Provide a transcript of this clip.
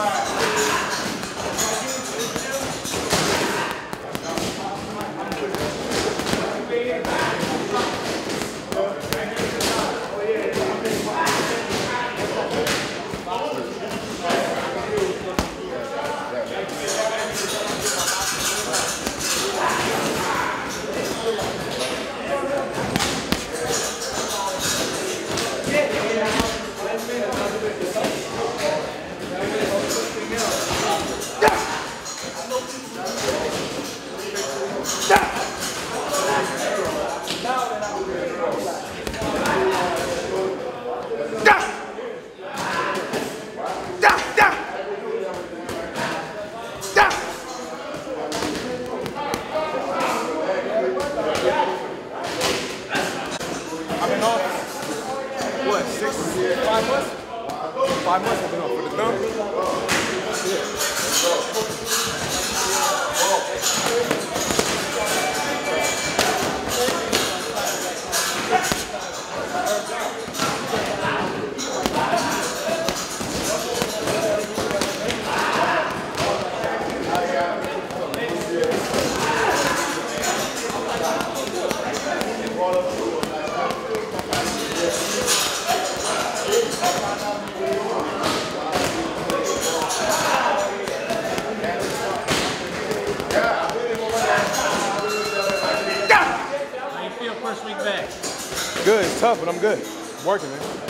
Right. what, six, five months? Five months, you know, for the thumb? Yeah. Good, it's tough, but I'm good. I'm working, man.